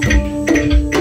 Música